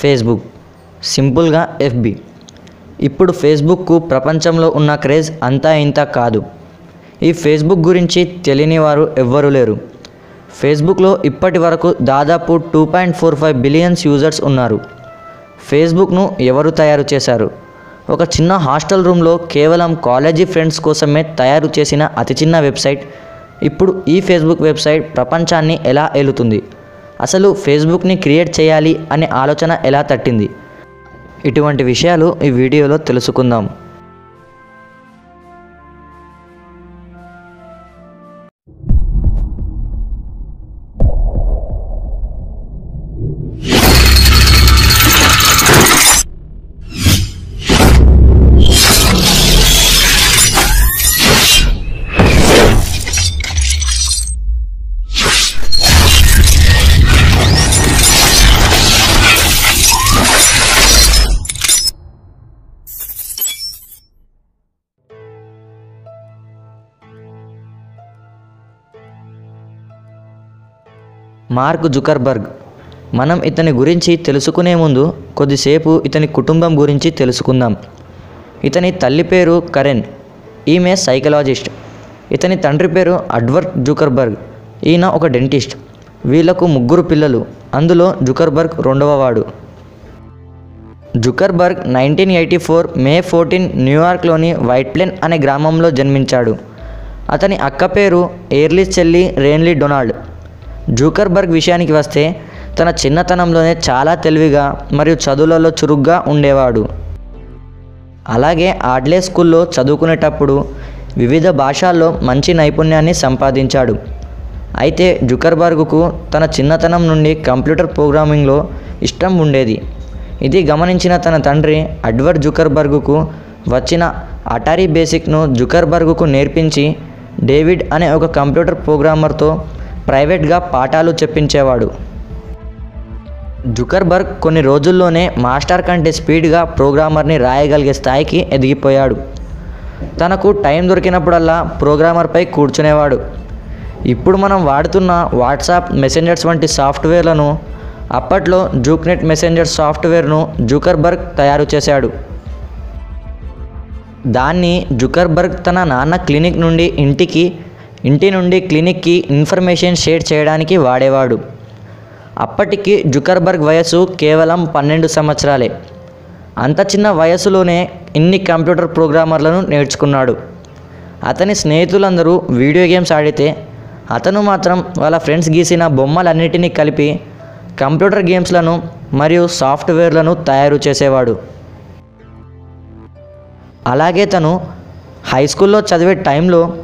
Facebook. సింపుల్గా FB. ఇప్పుడు Facebook ప్రపంచంలో ఉన్న క్రేజ్ అంతా ఇంత కాదు. ఈ ఫేస్బుక్ గురించి తెలియని వారు ఎవ్వరూ లేరు. ఫేస్బుక్లో ఇప్పటి వరకు దాదాపు two point four five billions users ఉన్నారు. ఫేస్బుక్ను ఎవరు తయారు చేశారు? ఒక చిన్న హాస్టల్ రూమ్లో కేవలం కాలేజీ ఫ్రెండ్స్ కోసమే తయారు చేసిన అతి చిన్న వెబ్సైట్. ఇప్పుడు ఈ ఫేస్బుక్ వెబ్సైట్ ప్రపంచాన్ని ఎలా ఏలుతుంది? అసలు ఫేస్బుక్ని క్రియేట్ చేయాలి అనే ఆలోచన ఎలా తట్టింది? ఇటువంటి విషయాలు ఈ వీడియోలో తెలుసుకుందాం. Mark Zuckerberg. మనం ఇతని గురించి తెలుసుకునే ముందు కొద్దిసేపు ఇతని కుటుంబం గురించి తెలుసుకుందాం. ఇతని తల్లి పేరు కరెన్ ఈమె సైకలాజిస్ట్. ఇతని తండ్రి పేరు అడ్వర్డ్ జుకర్బర్గ్ ఈయన ఒక డెంటిస్ట్. వీళ్ళకు ముగ్గురు పిల్లలు అందులో జుకర్బర్గ్ రెండవ వాడు. Zuckerberg nineteen eighty four May fourteen న్యూయార్క్లోని White Plains అనే గ్రామంలో జన్మించాడు. అతని అక్క పేరు ఎయిర్లీ చెల్లి రేన్లీ డొనాల్డ్. జూకర్బర్గ్ విషయానికి వస్తే తన చిన్నతనంలోనే చాలా తెలివిగా మరియు చదువులలో చురుగ్గా ఉండేవాడు. అలాగే ఆడ్లే స్కూల్లో చదువుకునేటప్పుడు వివిధ భాషల్లో మంచి నైపుణ్యాన్ని సంపాదించాడు. అయితే జుకర్బర్గ్కు తన చిన్నతనం నుండి కంప్యూటర్ ప్రోగ్రామింగ్లో ఇష్టం ఉండేది. ఇది గమనించిన తన తండ్రి అడ్వర్డ్ జుకర్బర్గ్కు వచ్చిన అటారీ బేసిక్ను జుకర్బర్గ్కు నేర్పించి డేవిడ్ అనే ఒక కంప్యూటర్ ప్రోగ్రామర్తో ప్రైవేట్గా పాఠాలు చెప్పించేవాడు. జుకర్బర్గ్ కొన్ని రోజుల్లోనే మాస్టర్ కంటే స్పీడ్గా ప్రోగ్రామర్ని రాయగలిగే స్థాయికి ఎదిగిపోయాడు. తనకు టైం దొరికినప్పుడల్లా ప్రోగ్రామర్పై కూర్చునేవాడు. ఇప్పుడు మనం వాడుతున్న వాట్సాప్ మెసెంజర్స్ వంటి సాఫ్ట్వేర్లను అప్పట్లో జూక్నెట్ మెసెంజర్ సాఫ్ట్వేర్ను జుకర్బర్గ్ తయారు చేశాడు. దాన్ని జుకర్బర్గ్ తన నాన్న క్లినిక్ నుండి ఇంటికి ఇంటి నుండి క్లినిక్కి ఇన్ఫర్మేషన్ షేర్ చేయడానికి వాడేవాడు. అప్పటికి జుకర్బర్గ్ వయసు కేవలం పన్నెండు సంవత్సరాలే. అంత చిన్న వయసులోనే ఇన్ని కంప్యూటర్ ప్రోగ్రామర్లను నేర్చుకున్నాడు. అతని స్నేహితులందరూ వీడియో గేమ్స్ ఆడితే అతను మాత్రం వాళ్ళ ఫ్రెండ్స్ గీసిన బొమ్మలన్నిటినీ కలిపి కంప్యూటర్ గేమ్స్లను మరియు సాఫ్ట్వేర్లను తయారు చేసేవాడు. అలాగే తను హై స్కూల్లో చదివే టైంలో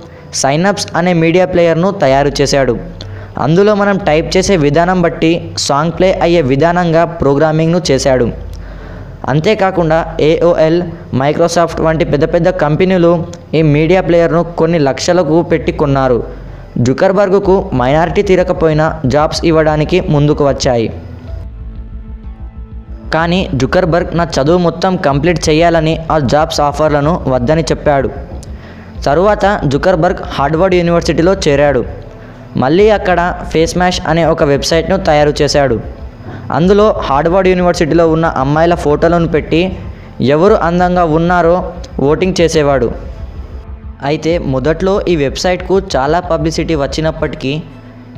సైనప్స్ అనే మీడియా ప్లేయర్ను తయారు చేశాడు. అందులో మనం టైప్ చేసే విధానం బట్టి సాంగ్ ప్లే అయ్యే విధానంగా ప్రోగ్రామింగ్ను చేశాడు. అంతేకాకుండా ఏఓఎల్ మైక్రోసాఫ్ట్ వంటి పెద్ద పెద్ద కంపెనీలు ఈ మీడియా ప్లేయర్ను కొన్ని లక్షలకు పెట్టి కొన్నారు. జుకర్బర్గ్కు మైనారిటీ తీరకపోయినా జాబ్స్ ఇవ్వడానికి ముందుకు వచ్చాయి. కానీ జుకర్బర్గ్ నా చదువు మొత్తం కంప్లీట్ చేయాలని ఆ జాబ్స్ ఆఫర్లను వద్దని చెప్పాడు. తరువాత జుకర్బర్గ్ హార్డ్వర్డ్ యూనివర్సిటీలో చేరాడు. మళ్ళీ అక్కడ ఫేస్ మ్యాష్ అనే ఒక వెబ్సైట్ను తయారు చేశాడు. అందులో హార్డ్వర్డ్ యూనివర్సిటీలో ఉన్న అమ్మాయిల ఫోటోలను పెట్టి ఎవరు అందంగా ఉన్నారో ఓటింగ్ చేసేవాడు. అయితే మొదట్లో ఈ వెబ్సైట్కు చాలా పబ్లిసిటీ వచ్చినప్పటికీ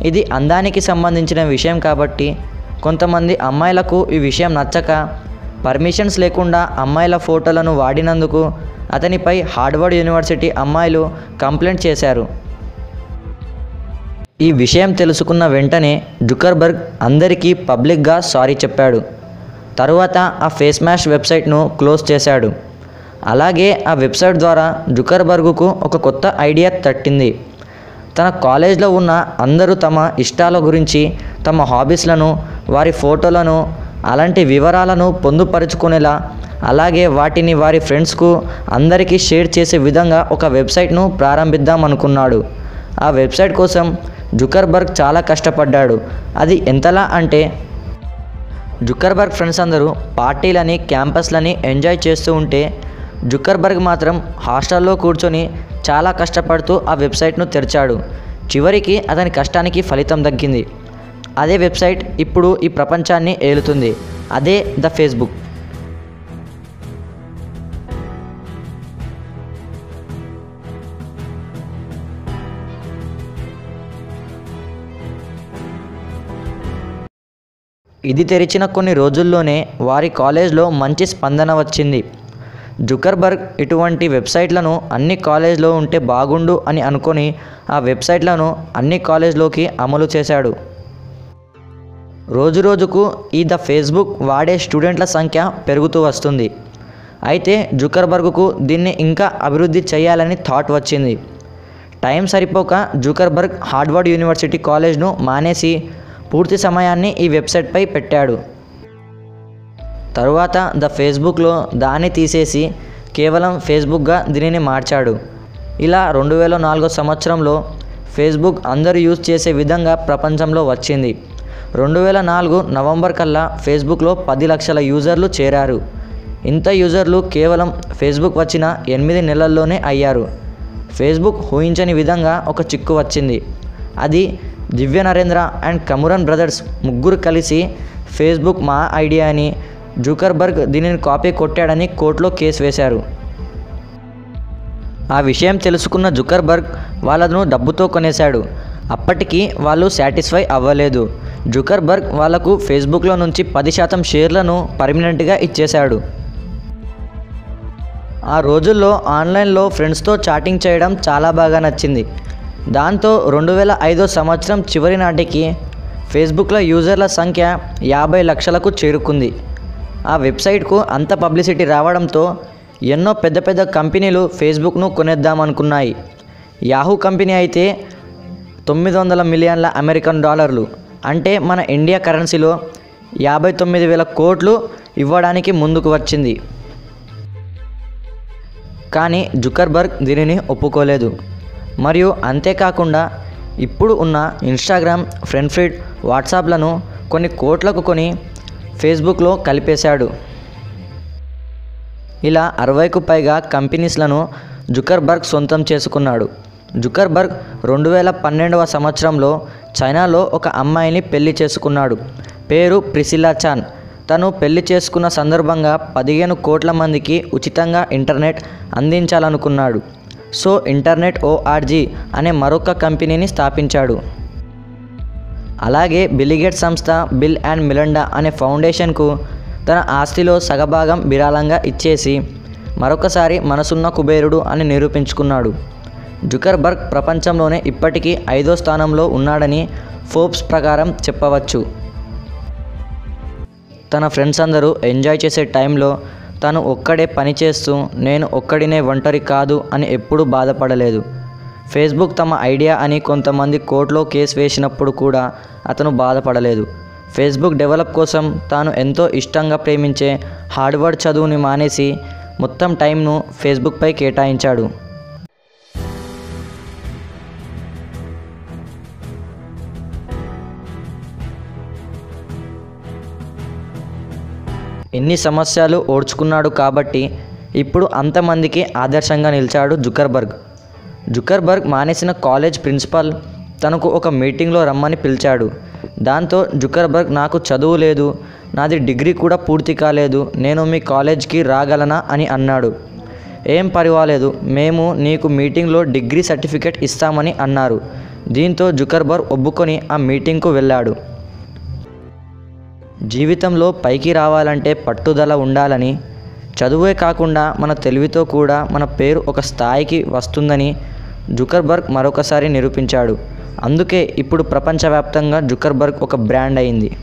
ఇది అందానికి సంబంధించిన విషయం కాబట్టి కొంతమంది అమ్మాయిలకు ఈ విషయం నచ్చక పర్మిషన్స్ లేకుండా అమ్మాయిల ఫోటోలను వాడినందుకు అతనిపై హార్డ్వర్డ్ యూనివర్సిటీ అమ్మాయిలు కంప్లైంట్ చేశారు. ఈ విషయం తెలుసుకున్న వెంటనే జుకర్బర్గ్ అందరికీ పబ్లిక్గా సారీ చెప్పాడు. తరువాత ఆ ఫేస్ మ్యాష్ వెబ్సైట్ను క్లోజ్ చేశాడు. అలాగే ఆ వెబ్సైట్ ద్వారా జుకర్బర్గ్కు ఒక కొత్త ఐడియా తట్టింది. తన కాలేజ్లో ఉన్న అందరూ తమ ఇష్టాల గురించి తమ హాబీస్లను వారి ఫోటోలను అలాంటి వివరాలను పొందుపరుచుకునేలా అలాగే వాటిని వారి ఫ్రెండ్స్కు అందరికీ షేర్ చేసే విధంగా ఒక వెబ్సైట్ను ప్రారంభిద్దాం అనుకున్నాడు ఆ వెబ్సైట్ కోసం జుకర్బర్గ్ చాలా కష్టపడ్డాడు. అది ఎంతలా అంటే జుకర్బర్గ్ ఫ్రెండ్స్ అందరూ పార్టీలని క్యాంపస్లని ఎంజాయ్ చేస్తూ ఉంటే జుకర్బర్గ్ మాత్రం హాస్టల్లో కూర్చొని చాలా కష్టపడుతూ ఆ వెబ్సైట్ను తెరిచాడు. చివరికి అతని కష్టానికి ఫలితం దక్కింది. అదే వెబ్సైట్ ఇప్పుడు ఈ ప్రపంచాన్ని ఏలుతుంది. అదే ద ఫేస్బుక్. ఇది తెరిచిన కొన్ని రోజుల్లోనే వారి కాలేజ్లో మంచి స్పందన వచ్చింది. జుకర్బర్గ్ ఇటువంటి వెబ్సైట్లను అన్ని కాలేజ్లో ఉంటే బాగుండు అని అనుకొని ఆ వెబ్సైట్లను అన్ని కాలేజ్లోకి అమలు చేశాడు. రోజురోజుకు ఈ ద ఫేస్బుక్ వాడే స్టూడెంట్ల సంఖ్య పెరుగుతూ వస్తుంది. అయితే జుకర్బర్గ్కు దీన్ని ఇంకా అభివృద్ధి చేయాలని థాట్ వచ్చింది. టైం సరిపోక జుకర్బర్గ్ హార్వర్డ్ యూనివర్సిటీ కాలేజ్ను మానేసి పూర్తి సమయాన్ని ఈ వెబ్సైట్పై పెట్టాడు. తరువాత ద ఫేస్బుక్లో దాన్ని తీసేసి కేవలం ఫేస్బుక్గా దీనిని మార్చాడు. ఇలా రెండు వేల నాలుగో సంవత్సరంలో ఫేస్బుక్ అందరూ యూజ్ చేసే విధంగా ప్రపంచంలో వచ్చింది. రెండు వేల నాలుగు నవంబర్ కల్లా ఫేస్బుక్లో పది లక్షల యూజర్లు చేరారు. ఇంత యూజర్లు కేవలం ఫేస్బుక్ వచ్చిన ఎనిమిది నెలల్లోనే అయ్యారు. ఫేస్బుక్ ఊహించని విధంగా ఒక చిక్కు వచ్చింది. అది Divya Narendra and Cameron brothers ముగ్గురు కలిసి ఫేస్బుక్ మా ఐడియా అని జూకర్బర్గ్ దీనిని కాపీ కొట్టాడని కోర్టులో కేసు వేశారు. ఆ విషయం తెలుసుకున్న జుకర్బర్గ్ వాళ్ళను డబ్బుతో కొనేశాడు. అప్పటికి వాళ్ళు సాటిస్ఫై అవ్వలేదు. జుకర్బర్గ్ వాళ్ళకు ఫేస్బుక్లో నుంచి పది శాతం షేర్లను పర్మనెంట్గా ఇచ్చేశాడు. ఆ రోజుల్లో ఆన్లైన్లో ఫ్రెండ్స్తో చాటింగ్ చేయడం చాలా బాగా నచ్చింది. దాంతో రెండు వేల ఐదో సంవత్సరం చివరి నాటికి ఫేస్బుక్లో యూజర్ల సంఖ్య యాభై లక్షలకు చేరుకుంది. ఆ వెబ్సైట్కు అంత పబ్లిసిటీ రావడంతో ఎన్నో పెద్ద పెద్ద కంపెనీలు ఫేస్బుక్ను కొనేద్దామనుకున్నాయి. యాహూ కంపెనీ అయితే తొమ్మిది వందల మిలియన్ల అమెరికన్ డాలర్లు. అంటే మన ఇండియా కరెన్సీలో యాభై తొమ్మిది వేల కోట్లు ఇవ్వడానికి ముందుకు వచ్చింది. కానీ జుకర్బర్గ్ దీనిని ఒప్పుకోలేదు. మరియు అంతేకాకుండా ఇప్పుడు ఉన్న ఇన్స్టాగ్రామ్ ఫ్రెండ్ ఫీడ్ వాట్సాప్లను కొన్ని కోట్లకు కొని ఫేస్బుక్లో కలిపేశాడు. ఇలా అరవైకు పైగా కంపెనీస్లను జుకర్బర్గ్ సొంతం చేసుకున్నాడు. జుకర్బర్గ్ రెండు వేల పన్నెండవ సంవత్సరంలో చైనాలో ఒక అమ్మాయిని పెళ్ళి చేసుకున్నాడు. పేరు ప్రిసిలా చాన్. తను పెళ్ళి చేసుకున్న సందర్భంగా పదిహేను కోట్ల మందికి ఉచితంగా ఇంటర్నెట్ అందించాలనుకున్నాడు. సో ఇంటర్నెట్ ఓఆర్జీ అనే మరొక కంపెనీని స్థాపించాడు. అలాగే బిలిగేట్ సంస్థ బిల్ అండ్ మిలండా అనే ఫౌండేషన్కు తన ఆస్తిలో సగభాగం విరాళంగా ఇచ్చేసి మరొకసారి మనసున్న కుబేరుడు అని నిరూపించుకున్నాడు. జుకర్బర్గ్ ప్రపంచంలోనే ఇప్పటికీ ఐదో స్థానంలో ఉన్నాడని ఫోర్బ్స్ ప్రకారం చెప్పవచ్చు. తన ఫ్రెండ్స్ అందరూ ఎంజాయ్ చేసే టైంలో తను ఒక్కడే పని చేస్తూ నేను ఒక్కడినే ఒంటరి కాదు అని ఎప్పుడూ బాధపడలేదు. ఫేస్బుక్ తమ ఐడియా అని కొంతమంది కోర్టులో కేసు వేసినప్పుడు కూడా అతను బాధపడలేదు. ఫేస్బుక్ డెవలప్ కోసం తాను ఎంతో ఇష్టంగా ప్రేమించే హార్డ్వర్డ్ చదువుని మానేసి మొత్తం టైంను ఫేస్బుక్పై కేటాయించాడు. ఎన్ని సమస్యలు ఓడ్చుకున్నాడు కాబట్టి ఇప్పుడు అంతమందికి ఆదర్శంగా నిలిచాడు జుకర్బర్గ్. జుకర్బర్గ్ మానేసిన కాలేజ్ ప్రిన్సిపల్ తనకు ఒక మీటింగ్లో రమ్మని పిలిచాడు. దాంతో జుకర్బర్గ్ నాకు చదువు లేదు నాది డిగ్రీ కూడా పూర్తి కాలేదు నేను మీ కాలేజ్కి రాగలనా? అని అన్నాడు. ఏం పర్వాలేదు మేము నీకు మీటింగ్లో డిగ్రీ సర్టిఫికేట్ ఇస్తామని అన్నారు. దీంతో జుకర్బర్గ్ ఒప్పుకొని ఆ మీటింగ్కు వెళ్ళాడు. జీవితంలో పైకి రావాలంటే పట్టుదల ఉండాలని చదువే కాకుండా మన తెలివితో కూడా మన పేరు ఒక స్థాయికి వస్తుందని జుకర్బర్గ్ మరొకసారి నిరూపించాడు. అందుకే ఇప్పుడు ప్రపంచవ్యాప్తంగా జుకర్బర్గ్ ఒక బ్రాండ్ అయింది.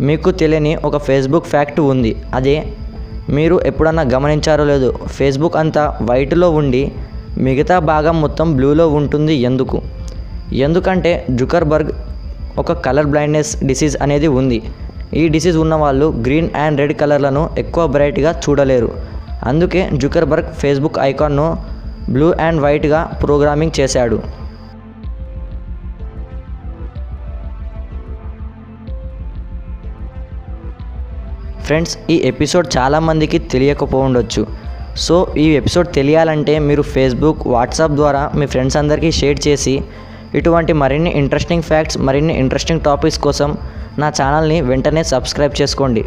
మీకు తెలియని ఒక ఫేస్బుక్ ఫ్యాక్ట్ ఉంది. అదే మీరు ఎప్పుడన్నా గమనించారో లేదు ఫేస్బుక్ అంతా వైట్లో ఉండి మిగతా భాగం మొత్తం బ్లూలో ఉంటుంది ఎందుకు? ఎందుకంటే జుకర్బర్గ్ ఒక కలర్ బ్లైండ్నెస్ డిసీజ్ అనేది ఉంది. ఈ డిసీజ్ ఉన్నవాళ్ళు గ్రీన్ అండ్ రెడ్ కలర్లను ఎక్కువ బ్రైట్గా చూడలేరు. అందుకే జుకర్బర్గ్ ఫేస్బుక్ ఐకాన్ను బ్లూ అండ్ వైట్గా ప్రోగ్రామింగ్ చేశాడు. ఫ్రెండ్స్ ఈ ఎపిసోడ్ చాలామందికి తెలియకపోవచ్చు సో ఈ ఎపిసోడ్ తెలియాలంటే మీరు ఫేస్బుక్ వాట్సాప్ ద్వారా మీ ఫ్రెండ్స్ అందరికీ షేర్ చేసి ఇటువంటి మరిన్ని ఇంట్రెస్టింగ్ ఫ్యాక్ట్స్ మరిన్ని ఇంట్రెస్టింగ్ టాపిక్స్ కోసం నా ఛానల్ని వెంటనే సబ్స్క్రైబ్ చేసుకోండి.